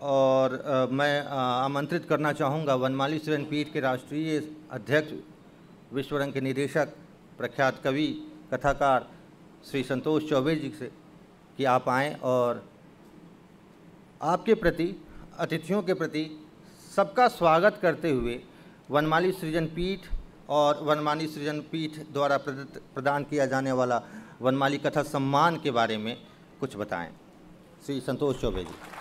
और आ, मैं आमंत्रित करना चाहूँगा वनमाली सृजन पीठ के राष्ट्रीय अध्यक्ष विश्वरंग के निदेशक प्रख्यात कवि कथाकार श्री संतोष चौबे जी से कि आप आएँ और आपके प्रति अतिथियों के प्रति सबका स्वागत करते हुए वनमाली सृजन पीठ और वनमाली सृजन पीठ द्वारा प्रदान किया जाने वाला वनमाली कथा सम्मान के बारे में कुछ बताएँ। श्री संतोष चौबे जी।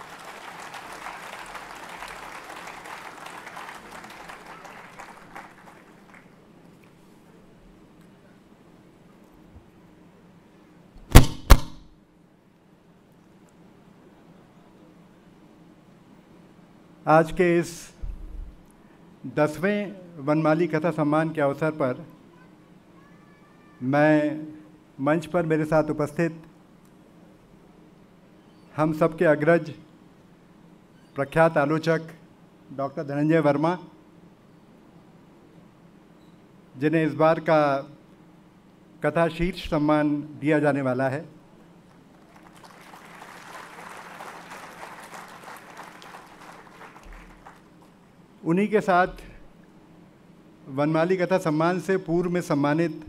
आज के इस दसवें वनमाली कथा सम्मान के अवसर पर मैं मंच पर मेरे साथ उपस्थित हम सबके अग्रज प्रख्यात आलोचक डॉक्टर धनंजय वर्मा, जिन्हें इस बार का कथा शीर्ष सम्मान दिया जाने वाला है। उन्हीं के साथ वनमाली कथा सम्मान से पूर्व में सम्मानित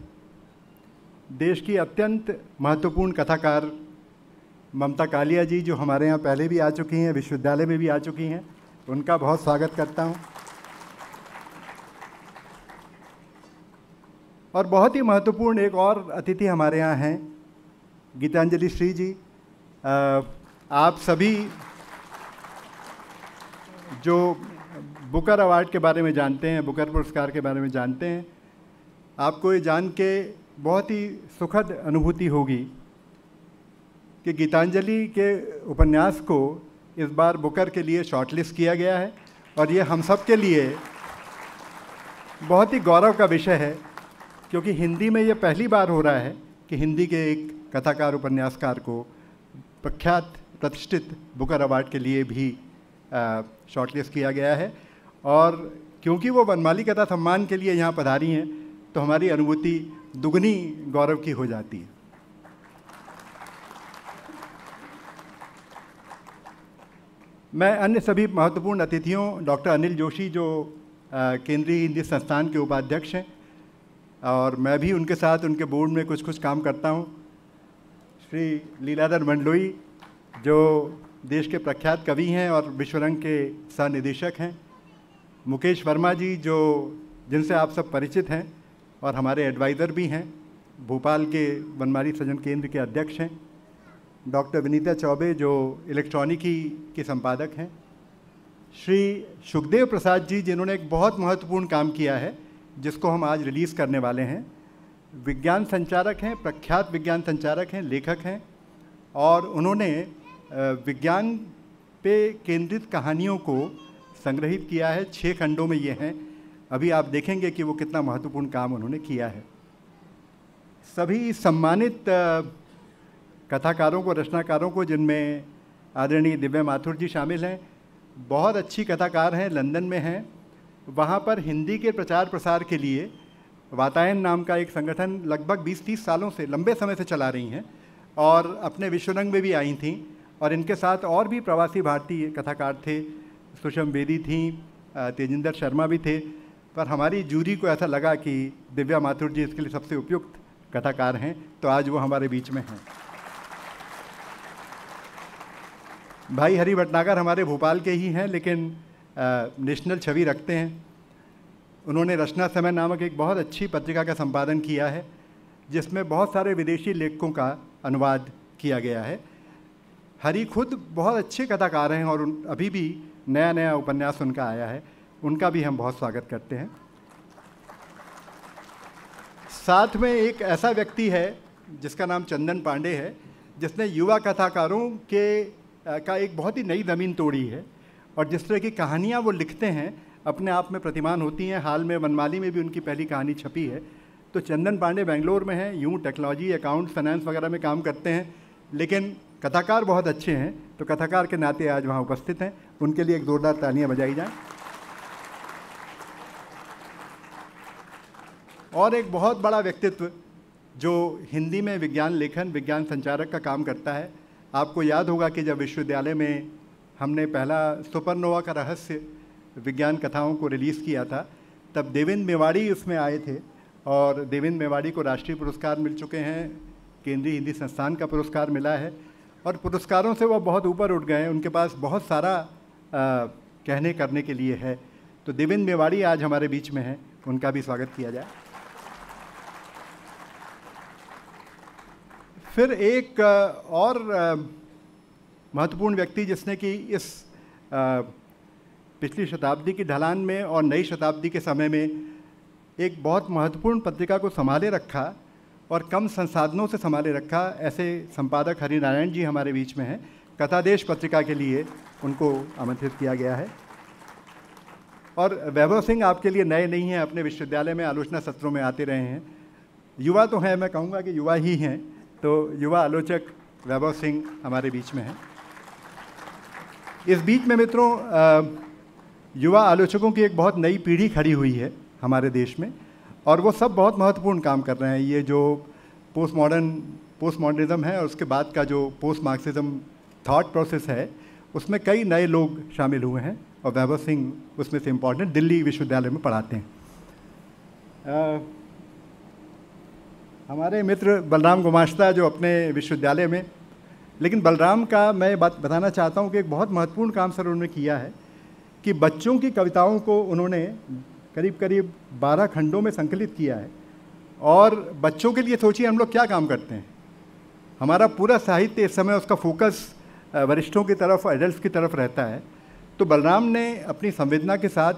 देश की अत्यंत महत्वपूर्ण कथाकार ममता कालिया जी, जो हमारे यहाँ पहले भी आ चुकी हैं, विश्वविद्यालय में भी आ चुकी हैं, उनका बहुत स्वागत करता हूँ। और बहुत ही महत्वपूर्ण एक और अतिथि हमारे यहाँ हैं, गीतांजलि श्री जी। आप सभी जो बुकर अवार्ड के बारे में जानते हैं, बुकर पुरस्कार के बारे में जानते हैं। आपको ये जान के बहुत ही सुखद अनुभूति होगी कि गीतांजलि के उपन्यास को इस बार बुकर के लिए शॉर्टलिस्ट किया गया है और ये हम सब के लिए बहुत ही गौरव का विषय है, क्योंकि हिंदी में ये पहली बार हो रहा है कि हिंदी के एक कथाकार उपन्यासकार को प्रख्यात, प्रतिष्ठित बुकर अवार्ड के लिए भी शॉर्टलिस्ट किया गया है। और क्योंकि वो वनमाली कथा सम्मान के लिए यहाँ पधारी हैं तो हमारी अनुभूति दुगनी गौरव की हो जाती है। मैं अन्य सभी महत्वपूर्ण अतिथियों, डॉक्टर अनिल जोशी जो केंद्रीय हिंदी संस्थान के उपाध्यक्ष हैं, और मैं भी उनके साथ उनके बोर्ड में कुछ कुछ काम करता हूँ। श्री लीलाधर मंडलोई जो देश के प्रख्यात कवि हैं और विश्वरंग के सह निदेशक हैं मुकेश वर्मा जी जो, जिनसे आप सब परिचित हैं और हमारे एडवाइज़र भी हैं, भोपाल के बनमारी सजन केंद्र के अध्यक्ष हैं। डॉक्टर विनीता चौबे जो इलेक्ट्रॉनिकी के संपादक हैं। श्री सुखदेव प्रसाद जी जिन्होंने एक बहुत महत्वपूर्ण काम किया है, जिसको हम आज रिलीज़ करने वाले हैं। विज्ञान संचारक हैं, प्रख्यात विज्ञान संचारक हैं, लेखक हैं और उन्होंने विज्ञान पे केंद्रित कहानियों को संग्रहित किया है छः खंडों में ये हैं। अभी आप देखेंगे कि वो कितना महत्वपूर्ण काम उन्होंने किया है। सभी सम्मानित कथाकारों को, रचनाकारों को, जिनमें आदरणीय दिव्या माथुर जी शामिल हैं, बहुत अच्छी कथाकार हैं, लंदन में हैं। वहाँ पर हिंदी के प्रचार प्रसार के लिए वातायन नाम का एक संगठन लगभग 20-30 सालों से, लंबे समय से चला रही हैं और अपने विश्वरंग में भी आई थी और इनके साथ और भी प्रवासी भारतीय कथाकार थे। सुषम बेदी थी तेजिंदर शर्मा भी थे, पर हमारी जूरी को ऐसा लगा कि दिव्या माथुर जी इसके लिए सबसे उपयुक्त कथाकार हैं तो आज वो हमारे बीच में हैं। भाई हरि भटनागर हमारे भोपाल के ही हैं, लेकिन नेशनल छवि रखते हैं। उन्होंने रचना समय नामक एक बहुत अच्छी पत्रिका का संपादन किया है, जिसमें बहुत सारे विदेशी लेखकों का अनुवाद किया गया है। हरी खुद बहुत अच्छे कथाकार हैं और अभी भी नया नया उपन्यास उनका आया है। उनका भी हम बहुत स्वागत करते हैं। साथ में एक ऐसा व्यक्ति है, जिसका नाम चंदन पांडे है, जिसने युवा कथाकारों के का एक बहुत ही नई ज़मीन तोड़ी है और जिस तरह की कहानियाँ वो लिखते हैं, अपने आप में प्रतिमान होती हैं। हाल में वनमाली में भी उनकी पहली कहानी छपी है। तो चंदन पांडे बेंगलोर में हैं, यूँ टेक्नोलॉजी अकाउंट फाइनेंस वगैरह में काम करते हैं, लेकिन कथाकार बहुत अच्छे हैं। तो कथाकार के नाते आज वहाँ उपस्थित हैं। उनके लिए एक जोरदार तालियाँ बजाई जाएँ। और एक बहुत बड़ा व्यक्तित्व जो हिंदी में विज्ञान लेखन, विज्ञान संचारक का काम करता है। आपको याद होगा कि जब विश्वविद्यालय में हमने पहला सुपरनोवा का रहस्य विज्ञान कथाओं को रिलीज़ किया था, तब देवेंद्र मेवाड़ी उसमें आए थे और देवेंद्र मेवाड़ी को राष्ट्रीय पुरस्कार मिल चुके हैं, केंद्रीय हिंदी संस्थान का पुरस्कार मिला है। और पुरस्कारों से वह बहुत ऊपर उठ गए हैं। उनके पास बहुत सारा कहने करने के लिए है। तो देवेंद्र मेवाड़ी आज हमारे बीच में हैं। उनका भी स्वागत किया जाए। फिर एक और महत्वपूर्ण व्यक्ति जिसने कि इस पिछली शताब्दी की ढलान में और नई शताब्दी के समय में एक बहुत महत्वपूर्ण पत्रिका को संभाले रखा और कम संसाधनों से संभाले रखा, ऐसे संपादक हरिनारायण जी हमारे बीच में हैं। कथादेश पत्रिका के लिए उनको आमंत्रित किया गया है। और वैभव सिंह आपके लिए नए नहीं हैं, अपने विश्वविद्यालय में आलोचना सत्रों में आते रहे हैं। युवा तो हैं, मैं कहूँगा कि युवा ही हैं तो युवा आलोचक वैभव सिंह हमारे बीच में हैं। इस बीच में मित्रों युवा आलोचकों की एक बहुत नई पीढ़ी खड़ी हुई है हमारे देश में, और वो सब बहुत महत्वपूर्ण काम कर रहे हैं। ये जो पोस्ट मॉडर्न पोस्ट मॉडर्निज़म है और उसके बाद का जो पोस्ट मार्क्सिज्म थाट प्रोसेस है उसमें कई नए लोग शामिल हुए हैं और वैभव सिंह उसमें से इंपॉर्टेंट दिल्ली विश्वविद्यालय में पढ़ाते हैं। आ, हमारे मित्र बलराम गुमाश्ता जो अपने विश्वविद्यालय में लेकिन बलराम का मैं बात बताना चाहता हूँ कि एक बहुत महत्वपूर्ण काम सर उन्होंने किया है कि बच्चों की कविताओं को उन्होंने करीब करीब बारह खंडों में संकलित किया है और बच्चों के लिए सोचिए हम लोग क्या काम करते हैं। हमारा पूरा साहित्य इस समय उसका फोकस वरिष्ठों की तरफ़ एडल्ट की तरफ़ रहता है। तो बलराम ने अपनी संवेदना के साथ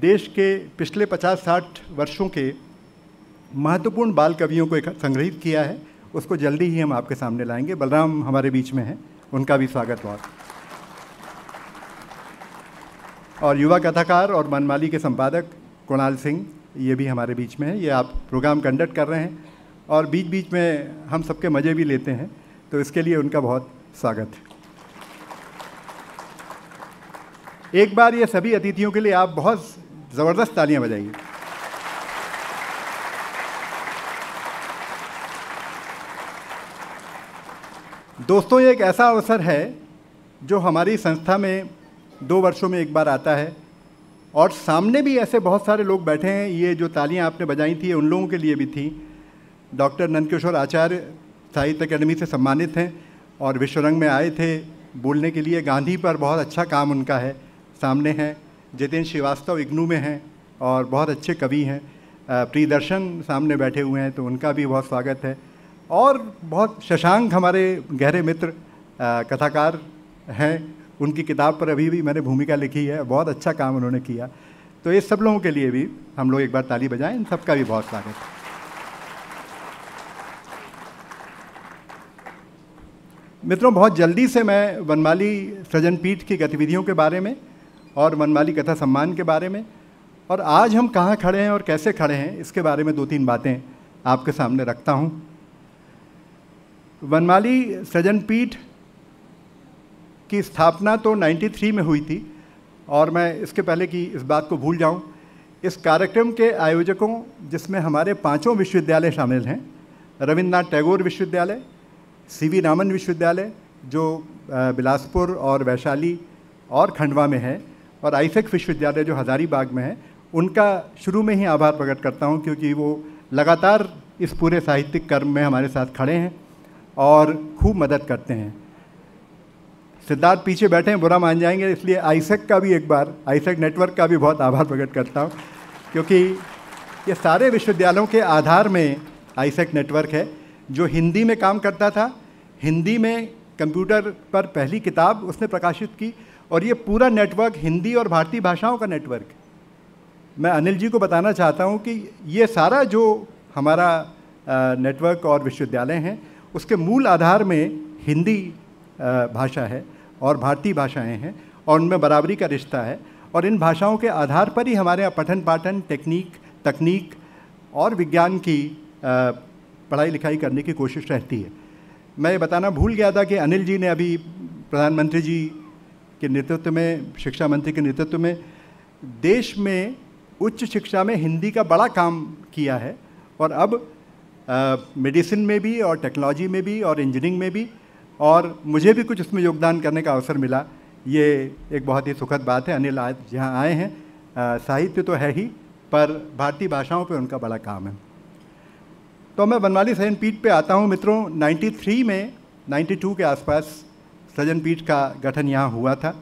देश के पिछले 50-60 वर्षों के महत्वपूर्ण बाल कवियों को एक संग्रहित किया है। उसको जल्दी ही हम आपके सामने लाएँगे। बलराम हमारे बीच में हैं। उनका भी स्वागत बहुत। और युवा कथाकार और मनमाली के संपादक कुणाल सिंह, ये भी हमारे बीच में है। ये आप प्रोग्राम कंडक्ट कर रहे हैं। और बीच बीच में हम सबके मज़े भी लेते हैं। तो इसके लिए उनका बहुत स्वागत। है एक बार ये सभी अतिथियों के लिए आप बहुत ज़बरदस्त तालियाँ बजाइए। दोस्तों, ये एक ऐसा अवसर है जो हमारी संस्था में दो वर्षों में एक बार आता है और सामने भी ऐसे बहुत सारे लोग बैठे हैं। ये जो तालियाँ आपने बजाई थी उन लोगों के लिए भी थी। डॉक्टर नंदकिशोर आचार्य साहित्य अकेडमी से सम्मानित हैं और विश्वरंग में आए थे। बोलने के लिए गांधी पर बहुत अच्छा काम उनका है। सामने हैं, जितेंद्र श्रीवास्तव इग्नू में हैं और बहुत अच्छे कवि हैं। प्रियदर्शन सामने बैठे हुए हैं तो उनका भी बहुत स्वागत है। और बहुत शशांक हमारे गहरे मित्र कथाकार हैं। उनकी किताब पर अभी भी मैंने भूमिका लिखी है, बहुत अच्छा काम उन्होंने किया। तो ये सब लोगों के लिए भी हम लोग एक बार ताली बजाएँ, इन सबका भी बहुत स्वागत है। मित्रों, बहुत जल्दी से मैं वनमाली सृजन पीठ की गतिविधियों के बारे में और वनमाली कथा सम्मान के बारे में। और आज हम कहाँ खड़े हैं और कैसे खड़े हैं, इसके बारे में दो तीन बातें आपके सामने रखता हूँ। वनमाली सृजन पीठ की स्थापना तो 93 में हुई थी, और मैं इसके पहले कि इस बात को भूल जाऊँ। इस कार्यक्रम के आयोजकों, जिसमें हमारे पाँचों विश्वविद्यालय शामिल हैं, रविन्द्रनाथ टैगोर विश्वविद्यालय, सी वी रामन विश्वविद्यालय, जो बिलासपुर और वैशाली और खंडवा में है और आईसेक विश्वविद्यालय जो हज़ारीबाग में है, उनका शुरू में ही आभार प्रकट करता हूँ क्योंकि वो लगातार इस पूरे साहित्यिक कर्म में हमारे साथ खड़े हैं और खूब मदद करते हैं। सिद्धार्थ पीछे बैठे हैं, बुरा मान जाएँगे, इसलिए आईसेक का भी एक बार आईसेक नेटवर्क का भी बहुत आभार प्रकट करता हूँ, क्योंकि ये सारे विश्वविद्यालयों के आधार में आईसेक नेटवर्क है, जो हिंदी में काम करता था। हिंदी में कंप्यूटर पर पहली किताब उसने प्रकाशित की और ये पूरा नेटवर्क हिंदी और भारतीय भाषाओं का नेटवर्क मैं अनिल जी को बताना चाहता हूँ कि ये सारा जो हमारा नेटवर्क और विश्वविद्यालय हैं, उसके मूल आधार में हिंदी भाषा है और भारतीय भाषाएँ हैं और उनमें बराबरी का रिश्ता है और इन भाषाओं के आधार पर ही हमारे यहाँ पठन पाठन टेक्निक तकनीक और विज्ञान की पढ़ाई लिखाई करने की कोशिश रहती है। मैं ये बताना भूल गया था कि अनिल जी ने अभी प्रधानमंत्री जी के नेतृत्व में, शिक्षा मंत्री के नेतृत्व में, देश में उच्च शिक्षा में हिंदी का बड़ा काम किया है और अब मेडिसिन में भी और टेक्नोलॉजी में भी और इंजीनियरिंग में भी और मुझे भी कुछ उसमें योगदान करने का अवसर मिला। ये एक बहुत ही सुखद बात है। अनिल आज यहाँ आए हैं। साहित्य तो है ही, पर भारतीय भाषाओं पे उनका बड़ा काम है। तो मैं बनवाली सजन पीठ पे आता हूँ मित्रों 93 में 92 के आसपास सजन पीठ का गठन यहाँ हुआ था।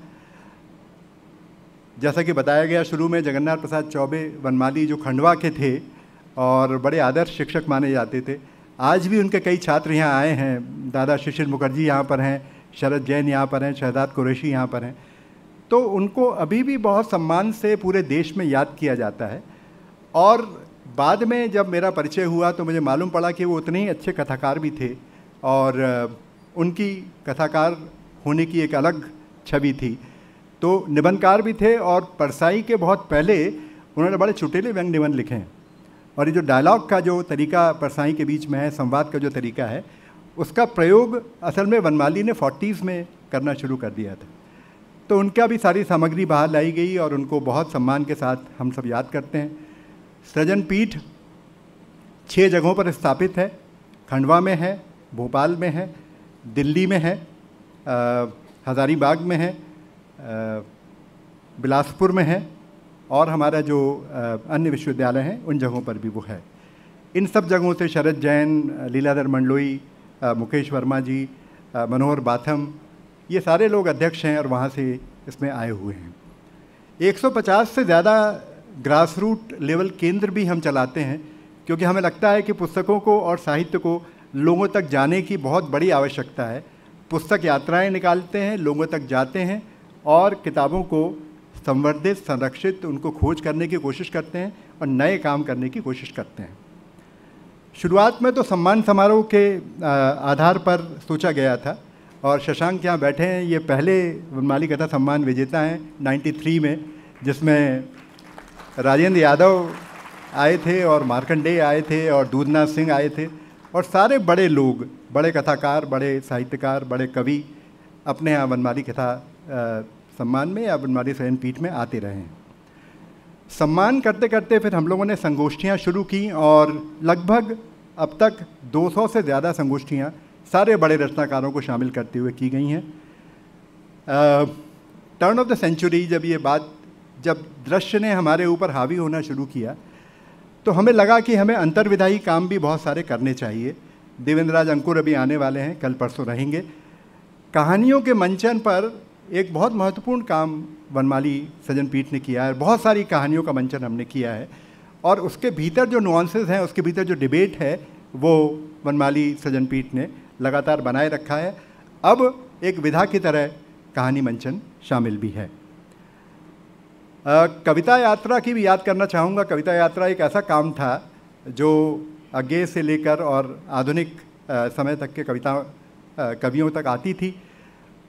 जैसा कि बताया गया, शुरू में जगन्नाथ प्रसाद चौबे, वनमाली जो खंडवा के थे और बड़े आदर्श शिक्षक माने जाते थे, आज भी उनके कई छात्र यहाँ आए हैं। दादा शिशिर मुखर्जी यहाँ पर हैं, शरद जैन यहाँ पर हैं, शहजाद कुरैशी यहाँ पर हैं। तो उनको अभी भी बहुत सम्मान से पूरे देश में याद किया जाता है। और बाद में जब मेरा परिचय हुआ तो मुझे मालूम पड़ा कि वो उतने ही अच्छे कथाकार भी थे और उनकी कथाकार होने की एक अलग छवि थी। तो निबंधकार भी थे और परसाई के बहुत पहले उन्होंने बड़े चुटेले व्यंग निबंध लिखे हैं। और ये जो डायलॉग का जो तरीका परसाई के बीच में है, संवाद का जो तरीका है, उसका प्रयोग असल में वनमाली ने फोर्टीज़ में करना शुरू कर दिया था। तो उनका भी सारी सामग्री बाहर लाई गई और उनको बहुत सम्मान के साथ हम सब याद करते हैं। सृजन पीठ छः जगहों पर स्थापित है। खंडवा में है, भोपाल में है, दिल्ली में है हज़ारीबाग में है बिलासपुर में है और हमारा जो अन्य विश्वविद्यालय हैं, उन जगहों पर भी वो है। इन सब जगहों से शरद जैन, लीलाधर मंडलोई मुकेश वर्मा जी मनोहर बाथम, ये सारे लोग अध्यक्ष हैं और वहाँ से इसमें आए हुए हैं। 150 से ज़्यादा ग्रास रूट लेवल केंद्र भी हम चलाते हैं, क्योंकि हमें लगता है कि पुस्तकों को और साहित्य को लोगों तक जाने की बहुत बड़ी आवश्यकता है। पुस्तक यात्राएँ निकालते हैं, लोगों तक जाते हैं और किताबों को संवर्धित, संरक्षित, उनको खोज करने की कोशिश करते हैं और नए काम करने की कोशिश करते हैं। शुरुआत में तो सम्मान समारोह के आधार पर सोचा गया था और शशांक यहाँ बैठे हैं। ये पहले वनमाली कथा सम्मान विजेता हैं 93 में, जिसमें राजेंद्र यादव आए थे और मार्कंडेय आए थे और दूधनाथ सिंह आए थे। और सारे बड़े लोग, बड़े कथाकार, बड़े साहित्यकार, बड़े कवि अपने यहाँ वनमाली कथा सम्मान में या वनमाली सहन पीठ में आते रहे हैं। सम्मान करते करते फिर हम लोगों ने संगोष्ठियाँ शुरू की और लगभग अब तक 200 से ज़्यादा संगोष्ठियाँ सारे बड़े रचनाकारों को शामिल करते हुए की गई हैं। टर्न ऑफ़ द सेंचुरी जब ये बात, जब दृश्य ने हमारे ऊपर हावी होना शुरू किया तो हमें लगा कि हमें अंतर्विधायी काम भी बहुत सारे करने चाहिए। देवेंद्र राज अंकुर अभी आने वाले हैं, कल परसों रहेंगे। कहानियों के मंचन पर एक बहुत महत्वपूर्ण काम वनमाली सजन पीठ ने किया है बहुत सारी कहानियों का मंचन हमने किया है। और उसके भीतर जो नुआंसेस हैं, उसके भीतर जो डिबेट है, वो वनमाली सजन पीठ ने लगातार बनाए रखा है। अब एक विधा की तरह कहानी मंचन शामिल भी है। कविता यात्रा की भी याद करना चाहूँगा। कविता यात्रा एक ऐसा काम था जो आगे से लेकर और आधुनिक समय तक के कविता कवियों तक आती थी।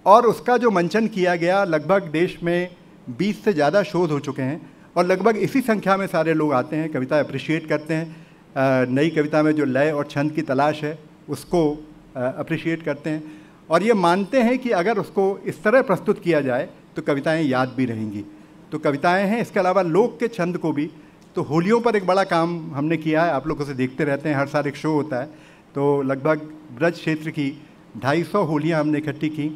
और उसका जो मंचन किया गया, लगभग देश में 20 से ज़्यादा शोध हो चुके हैं और लगभग इसी संख्या में सारे लोग आते हैं, कविता अप्रिशिएट करते हैं। नई कविता में जो लय और छंद की तलाश है, उसको अप्रिशिएट करते हैं। और ये मानते हैं कि अगर उसको इस तरह प्रस्तुत किया जाए तो कविताएँ याद भी रहेंगी। तो कविताएँ हैं इसके अलावा लोक के छंद को भी। तो होलियों पर एक बड़ा काम हमने किया है आप लोग उसे देखते रहते हैं हर साल एक शो होता है। तो लगभग ब्रज क्षेत्र की 250 होलियाँ हमने इकट्ठी की।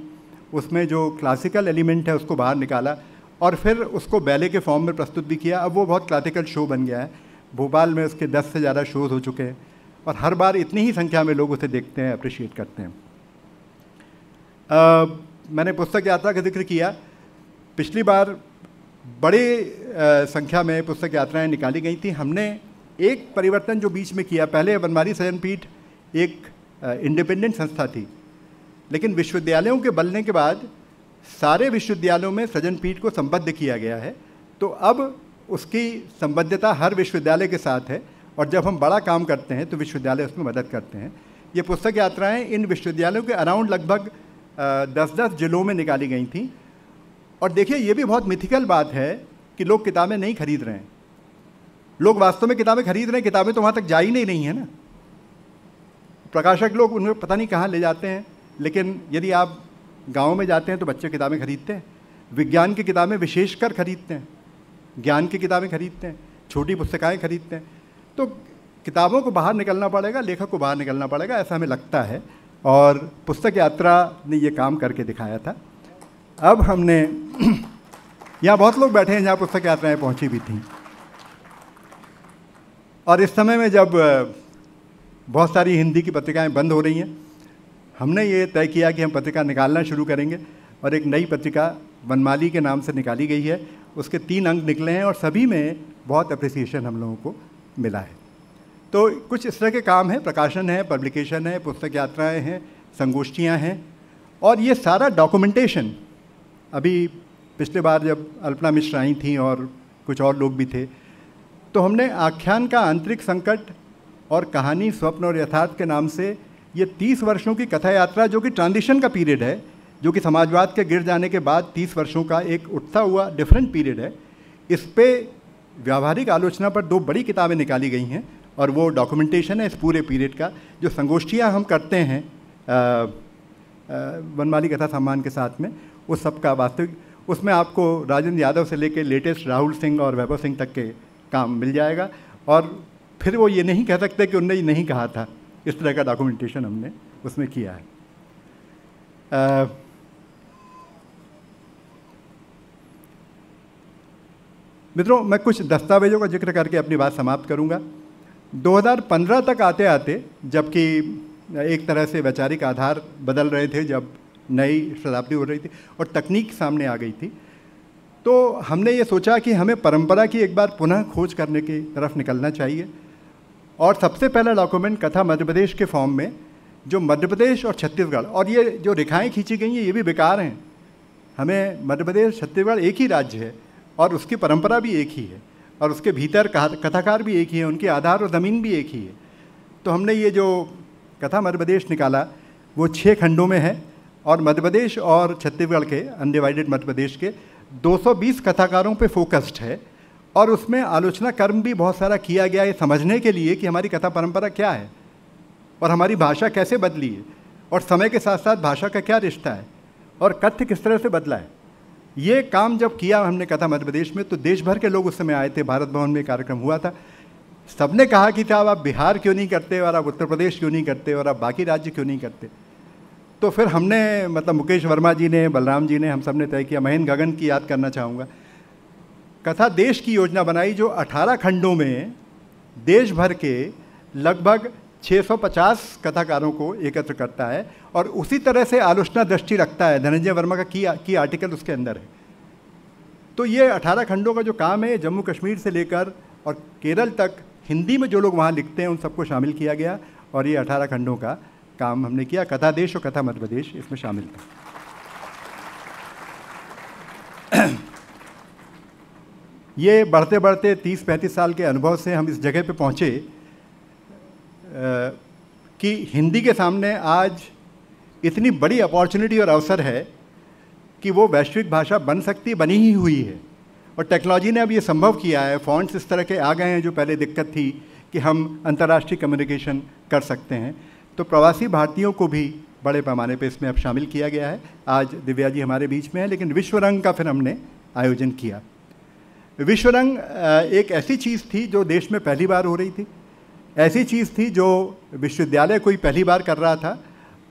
उसमें जो क्लासिकल एलिमेंट है उसको बाहर निकाला और फिर उसको बैले के फॉर्म में प्रस्तुत भी किया। अब वो बहुत क्लासिकल शो बन गया है। भोपाल में उसके दस से ज़्यादा शोज़ हो चुके हैं और हर बार इतनी ही संख्या में लोग उसे देखते हैं अप्रिशिएट करते हैं। आ, मैंने पुस्तक यात्रा का ज़िक्र किया। पिछली बार बड़े संख्या में पुस्तक यात्राएँ निकाली गई थी। हमने एक परिवर्तन जो बीच में किया, पहले बनवारी सजन पीठ एक इंडिपेंडेंट संस्था थी। लेकिन विश्वविद्यालयों के बनने के बाद सारे विश्वविद्यालयों में सृजन पीठ को संबद्ध किया गया है। तो अब उसकी संबद्धता हर विश्वविद्यालय के साथ है और जब हम बड़ा काम करते हैं तो विश्वविद्यालय उसमें मदद करते हैं। ये पुस्तक यात्राएँ इन विश्वविद्यालयों के अराउंड लगभग दस दस जिलों में निकाली गई थी। और देखिए, ये भी बहुत मिथिकल बात है कि लोग किताबें नहीं खरीद रहे हैं। लोग वास्तव में किताबें खरीद रहे हैं, किताबें तो वहाँ तक जा ही नहीं रही हैं ना। प्रकाशक लोग उन्हें पता नहीं कहाँ ले जाते हैं, लेकिन यदि आप गाँव में जाते हैं तो बच्चे किताबें खरीदते हैं, विज्ञान की किताबें विशेषकर खरीदते हैं, ज्ञान की किताबें खरीदते हैं, छोटी पुस्तकाएँ खरीदते हैं। तो किताबों को बाहर निकलना पड़ेगा, लेखक को बाहर निकलना पड़ेगा, ऐसा हमें लगता है। और पुस्तक यात्रा ने ये काम करके दिखाया था। अब हमने, यहाँ बहुत लोग बैठे हैं जहाँ पुस्तक यात्राएँ पहुँची भी थी। और इस समय में जब बहुत सारी हिंदी की पत्रिकाएँ बंद हो रही हैं, हमने ये तय किया कि हम पत्रिका निकालना शुरू करेंगे और एक नई पत्रिका वनमाली के नाम से निकाली गई है। उसके तीन अंक निकले हैं और सभी में बहुत अप्रिसिएशन हम लोगों को मिला है। तो कुछ इस तरह के काम हैं, प्रकाशन है पब्लिकेशन है, पुस्तक यात्राएँ हैं, संगोष्ठियाँ हैं और ये सारा डॉक्यूमेंटेशन अभी पिछले बार जब अल्पना मिश्र आई थी और कुछ और लोग भी थे तो हमने आख्यान का आंतरिक संकट और कहानी स्वप्न और यथार्थ के नाम से ये तीस वर्षों की कथा यात्रा जो कि ट्रांजिशन का पीरियड है, जो कि समाजवाद के गिर जाने के बाद तीस वर्षों का एक उठता हुआ डिफरेंट पीरियड है, इस पर व्यावहारिक आलोचना पर दो बड़ी किताबें निकाली गई हैं और वो डॉक्यूमेंटेशन है इस पूरे पीरियड का, जो संगोष्ठियाँ हम करते हैं वनमाली कथा सम्मान के साथ में। उस सब का वास्तविक उसमें आपको राजेंद्र यादव से लेकर लेटेस्ट राहुल सिंह और वैभव सिंह तक के काम मिल जाएगा। और फिर वो ये नहीं कह सकते कि उनने ये नहीं कहा था। इस तरह का डॉक्यूमेंटेशन हमने उसमें किया है। आ, मित्रों मैं कुछ दस्तावेजों का ज़िक्र करके अपनी बात समाप्त करूँगा। 2015 तक आते आते जबकि एक तरह से वैचारिक आधार बदल रहे थे जब नई शताब्दी हो रही थी और तकनीक सामने आ गई थी। तो हमने ये सोचा कि हमें परंपरा की एक बार पुनः खोज करने की तरफ़ निकलना चाहिए। और सबसे पहला डॉक्यूमेंट कथा मध्य प्रदेश के फॉर्म में, जो मध्य प्रदेश और छत्तीसगढ़, और ये जो रेखाएँ खींची गई हैं, ये भी बेकार हैं। हमें मध्य प्रदेश, छत्तीसगढ़ एक ही राज्य है, और उसकी परंपरा भी एक ही है, और उसके भीतर कथाकार भी एक ही है, उनके आधार और ज़मीन भी एक ही है। तो हमने ये जो कथा मध्य प्रदेश निकाला, वो छः खंडों में है। और मध्य प्रदेश और छत्तीसगढ़ के अनडिवाइडेड मध्य प्रदेश के 220 कथाकारों पे फोकस्ड है। और उसमें आलोचना कर्म भी बहुत सारा किया गया है समझने के लिए कि हमारी कथा परंपरा क्या है और हमारी भाषा कैसे बदली है और समय के साथ साथ भाषा का क्या रिश्ता है और कथ्य किस तरह से बदला है। ये काम जब किया हमने कथा मध्य प्रदेश में तो देश भर के लोग उस समय आए थे। भारत भवन में कार्यक्रम हुआ था। सबने कहा कि साहब आप बिहार क्यों नहीं करते और आप उत्तर प्रदेश क्यों नहीं करते और आप बाकी राज्य क्यों नहीं करते? तो फिर हमने मतलब मुकेश वर्मा जी ने बलराम जी ने हम सबने तय किया महेंद्र गगन की याद करना चाहूँगा। कथा देश की योजना बनाई जो 18 खंडों में देश भर के लगभग 650 कथाकारों को एकत्र करता है और उसी तरह से आलोचना दृष्टि रखता है। धनंजय वर्मा का की, की आर्टिकल उसके अंदर है। तो ये 18 खंडों का जो काम है जम्मू कश्मीर से लेकर और केरल तक हिंदी में जो लोग वहाँ लिखते हैं उन सबको शामिल किया गया और ये 18 खंडों का काम हमने किया। कथा देश और कथा मध्य प्रदेश, इसमें शामिल था। ये बढ़ते बढ़ते 30-35 साल के अनुभव से हम इस जगह पे पहुँचे कि हिंदी के सामने आज इतनी बड़ी अपॉर्चुनिटी और अवसर है कि वो वैश्विक भाषा बन सकती, बनी ही हुई है। और टेक्नोलॉजी ने अब ये संभव किया है। फॉन्ट्स इस तरह के आ गए हैं जो पहले दिक्कत थी कि हम अंतर्राष्ट्रीय कम्युनिकेशन कर सकते हैं। तो प्रवासी भारतीयों को भी बड़े पैमाने पे इसमें अब शामिल किया गया है। आज दिव्या जी हमारे बीच में है लेकिन विश्व रंग का फिर हमने आयोजन किया। विश्व रंग एक ऐसी चीज़ थी जो देश में पहली बार हो रही थी। ऐसी चीज़ थी जो विश्वविद्यालय कोई पहली बार कर रहा था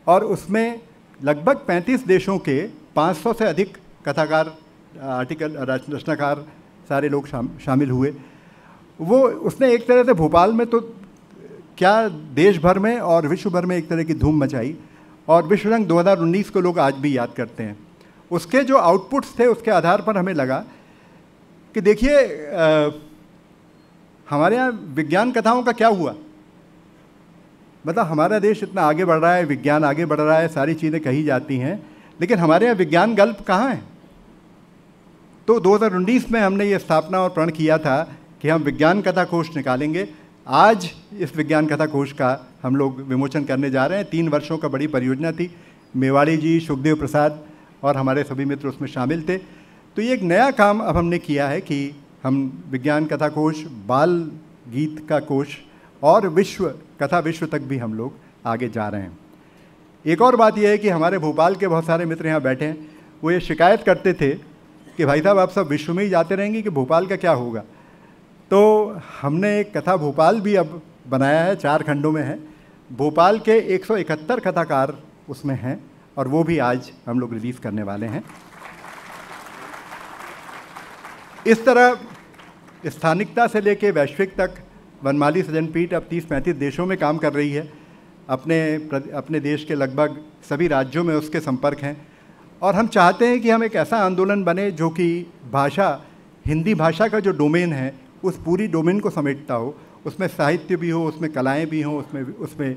और उसमें लगभग 35 देशों के 500 से अधिक कथाकार आर्टिकल रचनाकार सारे लोग शाम, शामिल हुए। वो उसने एक तरह से भोपाल में तो क्या देश भर में और विश्व भर में एक तरह की धूम मचाई? और विश्व रंग 2019 को लोग आज भी याद करते हैं। उसके जो आउटपुट्स थे, उसके आधार पर हमें लगा कि देखिए हमारे यहाँ विज्ञान कथाओं का क्या हुआ? मतलब हमारा देश इतना आगे बढ़ रहा है, विज्ञान आगे बढ़ रहा है, सारी चीज़ें कही जाती हैं, लेकिन हमारे यहाँ विज्ञान गल्प कहाँ है? तो 2019 में हमने ये स्थापना और प्रण किया था कि हम विज्ञान कथा कोष निकालेंगे आज इस विज्ञान कथा कोष का हम लोग विमोचन करने जा रहे हैं। तीन वर्षों का बड़ी परियोजना थी। मेवाड़ी जी, सुखदेव प्रसाद और हमारे सभी मित्र उसमें शामिल थे। तो ये एक नया काम अब हमने किया है कि हम विज्ञान कथा कोश बाल गीत का कोश और विश्व, कथा विश्व तक भी हम लोग आगे जा रहे हैं। एक और बात यह है कि हमारे भोपाल के बहुत सारे मित्र यहाँ बैठे हैं। वो ये शिकायत करते थे कि भाई साहब, आप सब विश्व में ही जाते रहेंगे कि भोपाल का क्या होगा? तो हमने एक कथा भोपाल भी अब बनाया है, चार खंडों में है। भोपाल के 171 कथाकार उसमें हैं और वो भी आज हम लोग रिलीज़ करने वाले हैं। इस तरह स्थानिकता से लेकर वैश्विक तक, वनमाली सृजन पीठ अब तीस पैंतीस देशों में काम कर रही है। अपने अपने देश के लगभग सभी राज्यों में उसके संपर्क हैं। और हम चाहते हैं कि हम एक ऐसा आंदोलन बने जो कि भाषा, हिंदी भाषा का जो डोमेन है उस पूरी डोमेन को समेटता हो, उसमें साहित्य भी हो, उसमें कलाएँ भी हों, उसमें उसमें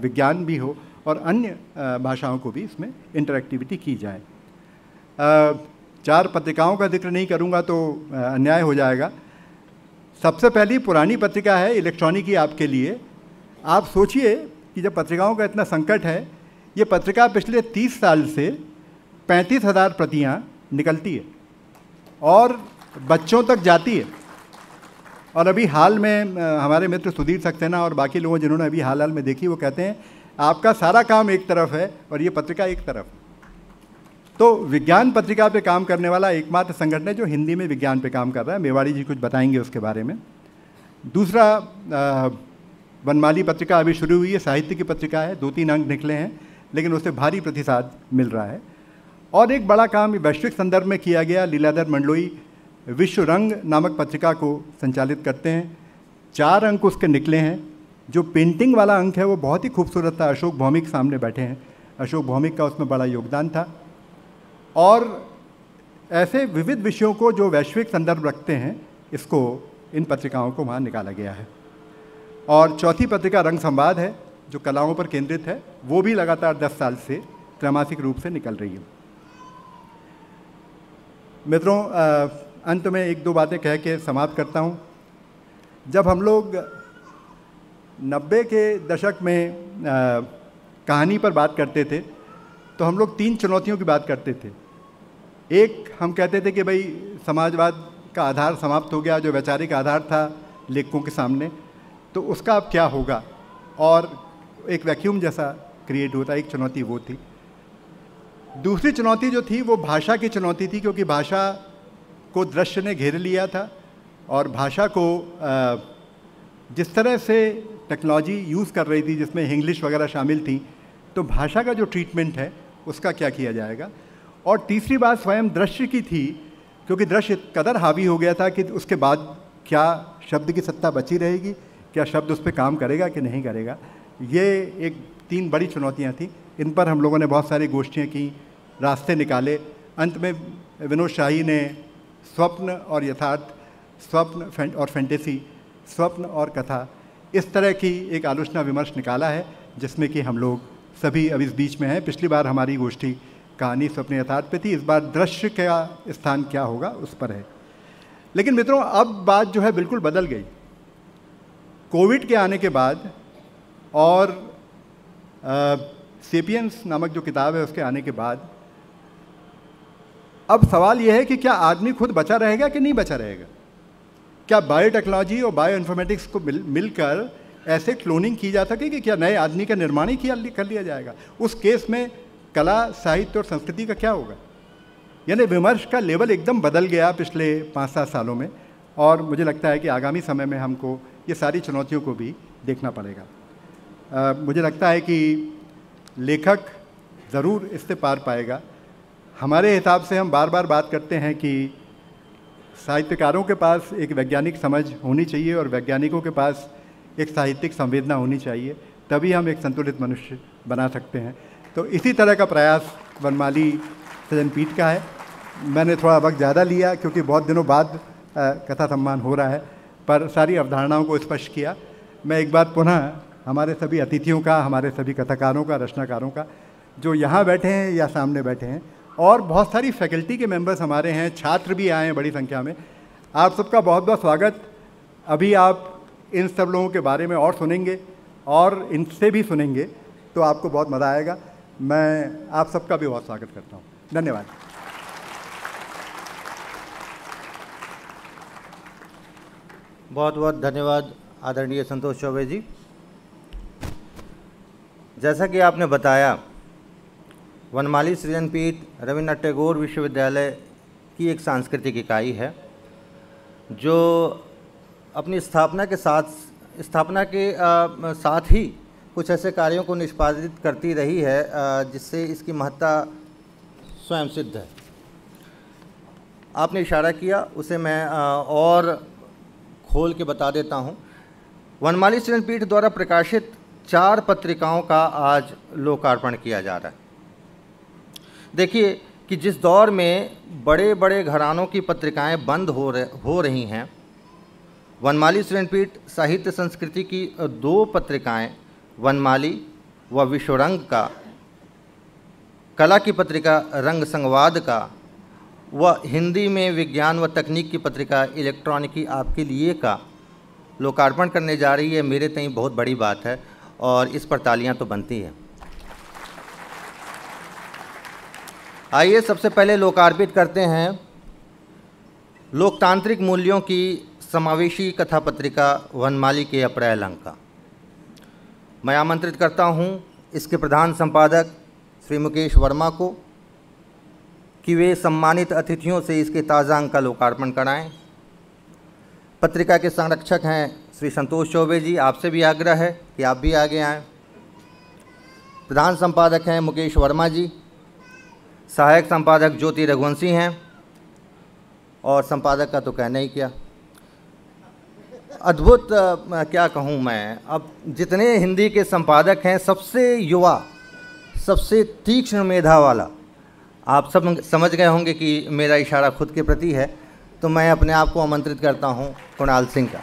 विज्ञान भी हो और अन्य भाषाओं को भी इसमें इंटरेक्टिविटी की जाए। चार पत्रिकाओं का ज़िक्र नहीं करूँगा तो अन्याय हो जाएगा। सबसे पहली पुरानी पत्रिका है इलेक्ट्रॉनिक ही आपके लिए। आप सोचिए कि जब पत्रिकाओं का इतना संकट है, ये पत्रिका पिछले तीस साल से पैंतीस हज़ार प्रतियाँ निकलती है और बच्चों तक जाती है। और अभी हाल में हमारे मित्र सुधीर सक्सेना और बाकी लोगों जिन्होंने अभी हाल हाल में देखी, वो कहते हैं, आपका सारा काम एक तरफ़ है और ये पत्रिका एक तरफ़। तो विज्ञान पत्रिका पे काम करने वाला एकमात्र संगठन है जो हिंदी में विज्ञान पे काम कर रहा है। मेवाड़ी जी कुछ बताएँगे उसके बारे में। दूसरा वनमाली पत्रिका अभी शुरू हुई है, साहित्य की पत्रिका है, दो तीन अंक निकले हैं, लेकिन उससे भारी प्रतिसाद मिल रहा है। और एक बड़ा काम वैश्विक संदर्भ में किया गया, लीलाधर मंडलोई विश्व रंग नामक पत्रिका को संचालित करते हैं। चार अंक उसके निकले हैं। जो पेंटिंग वाला अंक है, वो बहुत ही खूबसूरत था। अशोक भौमिक सामने बैठे हैं। अशोक भौमिक का उसमें बड़ा योगदान था। और ऐसे विविध विषयों को जो वैश्विक संदर्भ रखते हैं, इसको, इन पत्रिकाओं को वहाँ निकाला गया है। और चौथी पत्रिका रंग संवाद है, जो कलाओं पर केंद्रित है। वो भी लगातार दस साल से त्रैमासिक रूप से निकल रही है। मित्रों अंत में एक दो बातें कह के समाप्त करता हूँ। जब हम लोग नब्बे के दशक में आ, कहानी पर बात करते थे तो हम लोग तीन चुनौतियों की बात करते थे। एक हम कहते थे कि भाई समाजवाद का आधार समाप्त हो गया जो वैचारिक आधार था लेखकों के सामने तो उसका अब क्या होगा? और एक वैक्यूम जैसा क्रिएट होता एक चुनौती वो थी। दूसरी चुनौती जो थी वो भाषा की चुनौती थी क्योंकि भाषा को दृश्य ने घेर लिया था और भाषा को जिस तरह से टेक्नोलॉजी यूज़ कर रही थी, जिसमें इंग्लिश वगैरह शामिल थी तो भाषा का जो ट्रीटमेंट है, उसका क्या किया जाएगा? और तीसरी बात स्वयं दृश्य की थी, क्योंकि दृश्य कदर हावी हो गया था कि उसके बाद क्या शब्द की सत्ता बची रहेगी, क्या शब्द उस पर काम करेगा कि नहीं करेगा? ये एक तीन बड़ी चुनौतियाँ थीं। इन पर हम लोगों ने बहुत सारी गोष्ठियाँ की, रास्ते निकाले। अंत में विनोद शाही ने स्वप्न और यथार्थ, स्वप्न और फैंटेसी, स्वप्न और कथा, इस तरह की एक आलोचना विमर्श निकाला है, जिसमें कि हम लोग सभी अब इस बीच में हैं। पिछली बार हमारी गोष्ठी कहानी स्वप्न यथार्थ पे थी, इस बार दृश्य का स्थान क्या होगा उस पर है। लेकिन मित्रों, अब बात जो है बिल्कुल बदल गई। कोविड के आने के बाद और सेपियंस नामक जो किताब है उसके आने के बाद अब सवाल यह है कि क्या आदमी खुद बचा रहेगा कि नहीं बचा रहेगा? क्या बायोटेक्नोलॉजी और बायो इन्फॉर्मेटिक्स को मिल मिलकर ऐसे क्लोनिंग की जा सके कि क्या नए आदमी का निर्माण ही किया कर लिया जाएगा? उस केस में कला साहित्य और संस्कृति का क्या होगा? यानी विमर्श का लेवल एकदम बदल गया पिछले पाँच सात सालों में और मुझे लगता है कि आगामी समय में हमको ये सारी चुनौतियों को भी देखना पड़ेगा। आ, मुझे लगता है कि लेखक ज़रूर इससे पार पाएगा। हमारे हिसाब से हम बार बार बात करते हैं कि साहित्यकारों के पास एक वैज्ञानिक समझ होनी चाहिए और वैज्ञानिकों के पास एक साहित्यिक संवेदना होनी चाहिए, तभी हम एक संतुलित मनुष्य बना सकते हैं। तो इसी तरह का प्रयास वनमाली सजन पीठ का है। मैंने थोड़ा वक्त ज़्यादा लिया क्योंकि बहुत दिनों बाद कथा सम्मान हो रहा है, पर सारी अवधारणाओं को स्पष्ट किया। मैं एक बार पुनः हमारे सभी अतिथियों का, हमारे सभी कथाकारों का, रचनाकारों का, जो यहाँ बैठे हैं या सामने बैठे हैं और बहुत सारी फैकल्टी के मेंबर्स हमारे हैं, छात्र भी आए हैं बड़ी संख्या में। आप सबका बहुत बहुत स्वागत। अभी आप इन सब लोगों के बारे में और सुनेंगे और इनसे भी सुनेंगे तो आपको बहुत मज़ा आएगा। मैं आप सबका भी बहुत स्वागत करता हूँ। धन्यवाद। बहुत बहुत धन्यवाद, आदरणीय संतोष चौबे जी। जैसा कि आपने बताया वनमाली सृजन पीठ रविन्द्रनाथ टैगोर विश्वविद्यालय की एक सांस्कृतिक इकाई है जो अपनी स्थापना के साथ स्थापना के आ, साथ ही कुछ ऐसे कार्यों को निष्पादित करती रही है जिससे इसकी महत्ता स्वयं सिद्ध है। आपने इशारा किया उसे मैं और खोल के बता देता हूँ। वनमाली सृजन पीठ द्वारा प्रकाशित चार पत्रिकाओं का आज लोकार्पण किया जा रहा है। देखिए कि जिस दौर में बड़े बड़े घरानों की पत्रिकाएँ बंद हो रहे, हो रही हैं, वनमाली सृजनपीठ साहित्य संस्कृति की दो पत्रिकाएँ, वनमाली व विश्वरंग का, कला की पत्रिका रंग संवाद का, व हिंदी में विज्ञान व तकनीक की पत्रिका इलेक्ट्रॉनिकी आपके लिए का लोकार्पण करने जा रही है, मेरे तई बहुत बड़ी बात है और इस पर तालियाँ तो बनती हैं। आइए सबसे पहले लोकार्पित करते हैं लोकतांत्रिक मूल्यों की समावेशी कथा पत्रिका वनमाली के अप्रैल अंक का। मैं आमंत्रित करता हूँ इसके प्रधान संपादक श्री मुकेश वर्मा को कि वे सम्मानित अतिथियों से इसके ताज़ा अंक का लोकार्पण कराएँ। पत्रिका के संरक्षक हैं श्री संतोष चौबे जी, आपसे भी आग्रह है कि आप भी आगे आएँ। प्रधान संपादक हैं मुकेश वर्मा जी सहायक संपादक ज्योति रघुवंशी हैं और संपादक का तो कहना ही क्या। अद्भुत क्या कहूँ मैं, अब जितने हिंदी के संपादक हैं, सबसे युवा, सबसे तीक्ष्ण मेधा वाला, आप सब समझ गए होंगे कि मेरा इशारा खुद के प्रति है तो मैं अपने आप को आमंत्रित करता हूँ कुणाल सिंह का।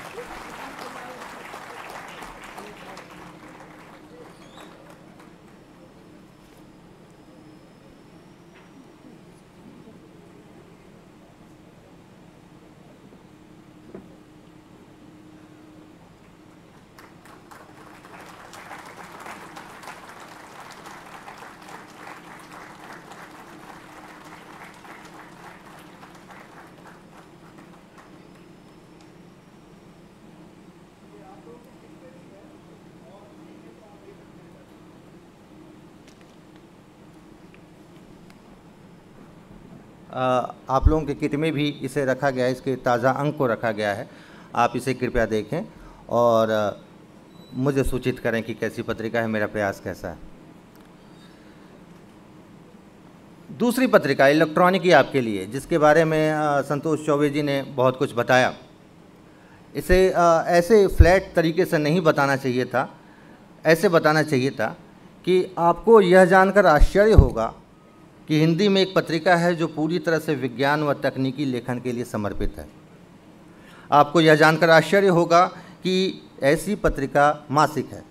आप लोगों के किट में भी इसे रखा गया है, इसके ताज़ा अंक को रखा गया है। आप इसे कृपया देखें और मुझे सूचित करें कि कैसी पत्रिका है, मेरा प्रयास कैसा है। दूसरी पत्रिका, इलेक्ट्रॉनिक ही आपके लिए, जिसके बारे में संतोष चौबे जी ने बहुत कुछ बताया। इसे ऐसे फ्लैट तरीके से नहीं बताना चाहिए था, ऐसे बताना चाहिए था कि आपको यह जानकर आश्चर्य होगा कि हिंदी में एक पत्रिका है जो पूरी तरह से विज्ञान व तकनीकी लेखन के लिए समर्पित है। आपको यह जानकर आश्चर्य होगा कि ऐसी पत्रिका मासिक है।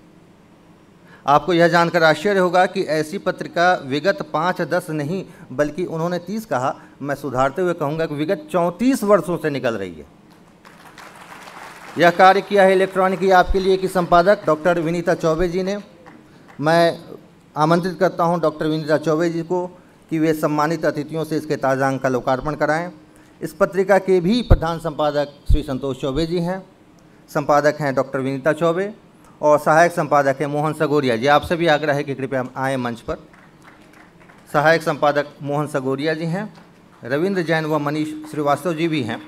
आपको यह जानकर आश्चर्य होगा कि ऐसी पत्रिका विगत पाँच, दस नहीं, बल्कि उन्होंने तीस कहा। मैं सुधारते हुए कहूँगा कि विगत चौंतीस वर्षों से निकल रही है। यह कार्य किया है इलेक्ट्रॉनिक आपके लिए कि संपादक डॉक्टर विनीता चौबे जी ने। मैं आमंत्रित करता हूँ डॉक्टर विनीता चौबे जी को। कि वे सम्मानित अतिथियों से इसके ताज़ा अंक का लोकार्पण कराएँ। इस पत्रिका के भी प्रधान संपादक श्री संतोष चौबे जी हैं। संपादक हैं डॉक्टर विनीता चौबे और सहायक संपादक हैं मोहन सगोरिया जी। आपसे भी आग्रह है कि कृपया आए मंच पर। सहायक संपादक मोहन सगोरिया जी हैं। रविंद्र जैन व मनीष श्रीवास्तव जी भी हैं।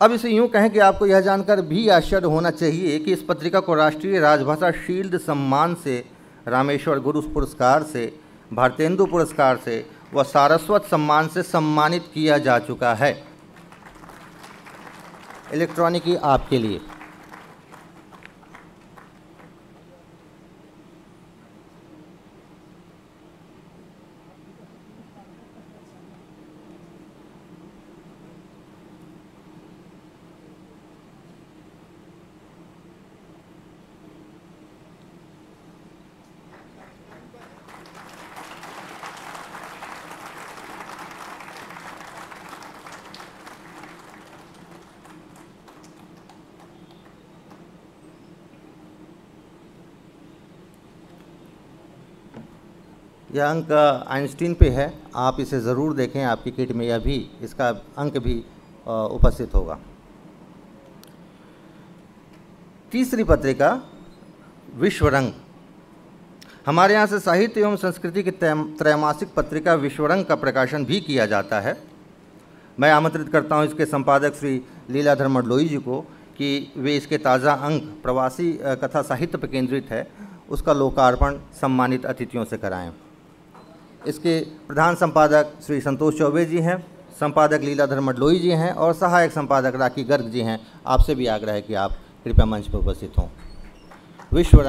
अब इसे यूँ कहें कि आपको यह जानकर भी आश्चर्य होना चाहिए कि इस पत्रिका को राष्ट्रीय राजभाषा शील्ड सम्मान से रामेश्वर गुरु पुरस्कार से, भारतेंदु पुरस्कार से व सारस्वत सम्मान से सम्मानित किया जा चुका है। इलेक्ट्रॉनिकी आपके लिए। यह अंक आइंस्टीन पे है। आप इसे ज़रूर देखें आपकी किट में, यह भी, इसका अंक भी उपस्थित होगा। तीसरी पत्रिका विश्वरंग हमारे यहाँ से साहित्य एवं संस्कृति की त्रैमासिक पत्रिका विश्वरंग का प्रकाशन भी किया जाता है। मैं आमंत्रित करता हूँ इसके संपादक श्री लीलाधर मडलोई जी को कि वे इसके ताज़ा अंक, प्रवासी कथा साहित्य पर केंद्रित है, उसका लोकार्पण सम्मानित अतिथियों से कराएँ। इसके प्रधान संपादक श्री संतोष चौबे जी हैं, संपादक लीलाधर मडलोई जी हैं और सहायक संपादक राखी गर्ग जी हैं। आपसे भी आग्रह है कि आप कृपया मंच पर उपस्थित हों। विश्व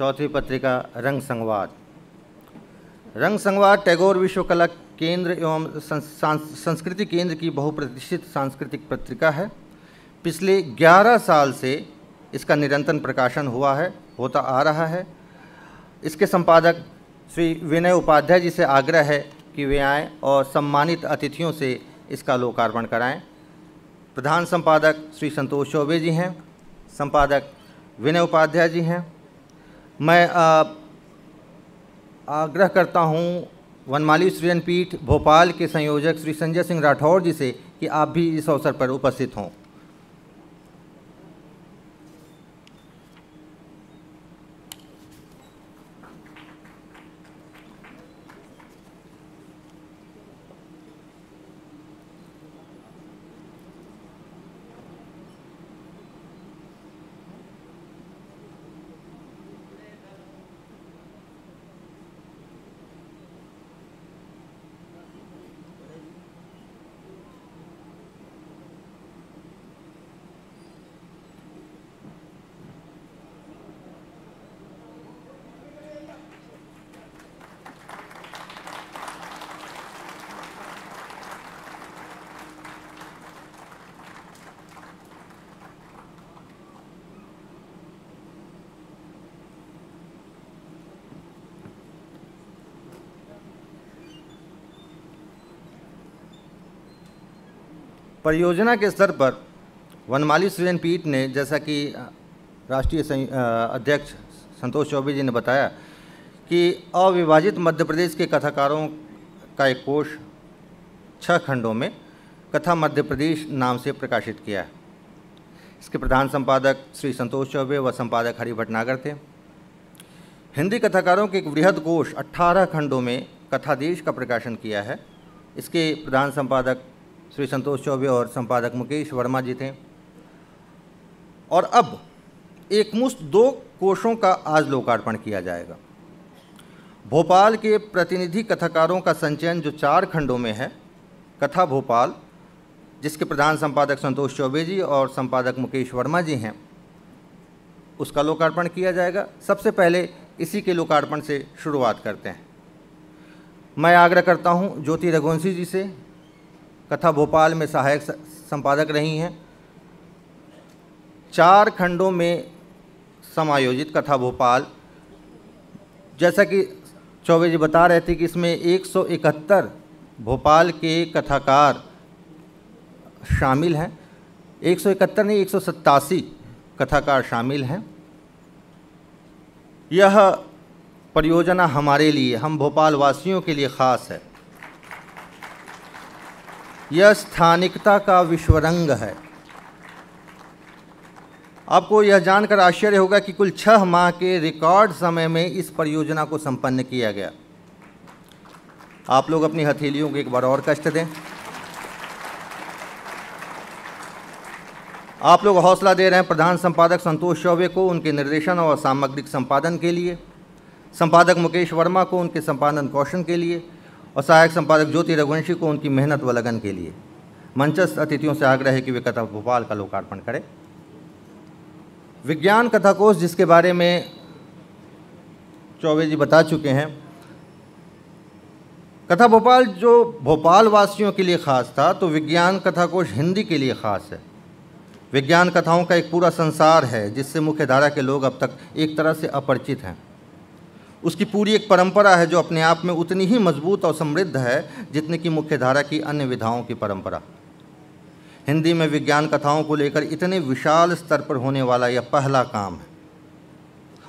चौथी पत्रिका, रंग संवाद। रंग संवाद टैगोर विश्व कला केंद्र एवं संस्कृति केंद्र की बहुप्रतिष्ठित सांस्कृतिक पत्रिका है। पिछले 11 साल से इसका निरंतर प्रकाशन हुआ है, होता आ रहा है। इसके संपादक श्री विनय उपाध्याय जी से आग्रह है कि वे आएँ और सम्मानित अतिथियों से इसका लोकार्पण कराएँ। प्रधान संपादक श्री संतोष चौबे जी हैं, संपादक विनय उपाध्याय जी हैं मैं आग्रह करता हूँ वनमाली सृजन पीठ भोपाल के संयोजक श्री संजय सिंह राठौर जी से कि आप भी इस अवसर पर उपस्थित हों। परियोजना के स्तर पर वनमाली सृजन पीठ ने, जैसा कि राष्ट्रीय अध्यक्ष संतोष चौबे जी ने बताया कि अविभाजित मध्य प्रदेश के कथाकारों का एक कोष छह खंडों में कथा मध्य प्रदेश नाम से प्रकाशित किया है। इसके प्रधान संपादक श्री संतोष चौबे व संपादक हरि भटनागर थे। हिंदी कथाकारों के एक वृहद कोष 18 खंडों में कथादेश का प्रकाशन किया है। इसके प्रधान संपादक श्री संतोष चौबे और संपादक मुकेश वर्मा जी थे। और अब एकमुश्त दो कोषों का आज लोकार्पण किया जाएगा। भोपाल के प्रतिनिधि कथाकारों का संचयन जो चार खंडों में है, कथा भोपाल, जिसके प्रधान संपादक संतोष चौबे जी और संपादक मुकेश वर्मा जी हैं, उसका लोकार्पण किया जाएगा। सबसे पहले इसी के लोकार्पण से शुरुआत करते हैं। मैं आग्रह करता हूँ ज्योति रघुवंशी जी से कथा भोपाल में सहायक संपादक रही हैं। चार खंडों में समायोजित कथा भोपाल। जैसा कि चौबे जी बता रहे थे कि इसमें 171 भोपाल के कथाकार शामिल हैं। 171 नहीं, एक सौ सत्तासी कथाकार शामिल हैं। यह परियोजना हमारे लिए, हम भोपाल वासियों के लिए ख़ास है। यह स्थानिकता का विश्वरंग है। आपको यह जानकर आश्चर्य होगा कि कुल छह माह के रिकॉर्ड समय में इस परियोजना को संपन्न किया गया। आप लोग अपनी हथेलियों को एक बार और कष्ट दें। आप लोग हौसला दे रहे हैं प्रधान संपादक संतोष चौबे को उनके निर्देशन और सामग्रिक संपादन के लिए, संपादक मुकेश वर्मा को उनके संपादन कौशल के लिए और सहायक संपादक ज्योति रघुवंशी को उनकी मेहनत व लगन के लिए मंचस्थ अतिथियों से आग्रह है कि वे कथा भोपाल का लोकार्पण करें। विज्ञान कथा कोष जिसके बारे में चौबे जी बता चुके हैं, कथा भोपाल जो भोपाल वासियों के लिए ख़ास था तो विज्ञान कथा कोश हिंदी के लिए ख़ास है। विज्ञान कथाओं का एक पूरा संसार है, जिससे मुख्य धारा के लोग अब तक एक तरह से अपरिचित हैं। उसकी पूरी एक परंपरा है जो अपने आप में उतनी ही मज़बूत और समृद्ध है जितनी कि मुख्य धारा की अन्य विधाओं की परंपरा। हिंदी में विज्ञान कथाओं को लेकर इतने विशाल स्तर पर होने वाला यह पहला काम है।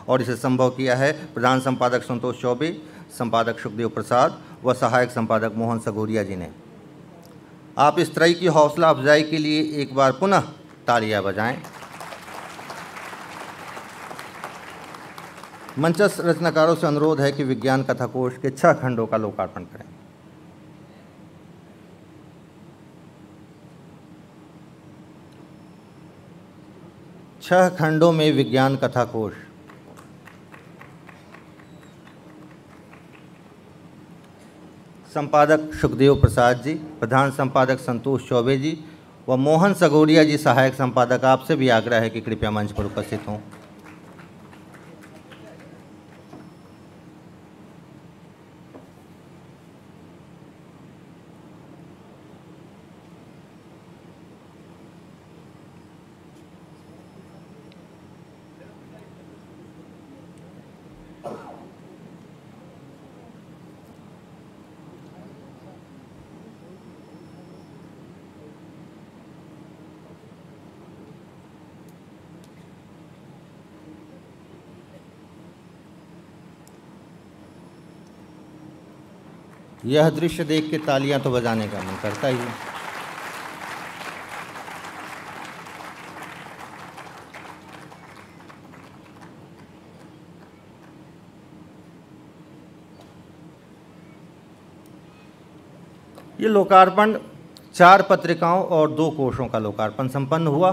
और इसे संभव किया है प्रधान संपादक संतोष चौबे, संपादक सुखदेव प्रसाद व सहायक संपादक मोहन सगोरिया जी ने। आप इस तरह की हौसला अफजाई के लिए एक बार पुनः तालियाँ बजाएँ। मंचस्थ रचनाकारों से अनुरोध है कि विज्ञान कथा कोश के छह खंडों का लोकार्पण करें। छह खंडों में विज्ञान कथा कोश संपादक सुखदेव प्रसाद जी, प्रधान संपादक संतोष चौबे जी व मोहन सगोरिया जी सहायक संपादक आपसे भी आग्रह है कि कृपया मंच पर उपस्थित हों। यह दृश्य देख के तालियाँ तो बजाने का मन करता ही है। ये लोकार्पण चार पत्रिकाओं और दो कोषों का लोकार्पण संपन्न हुआ।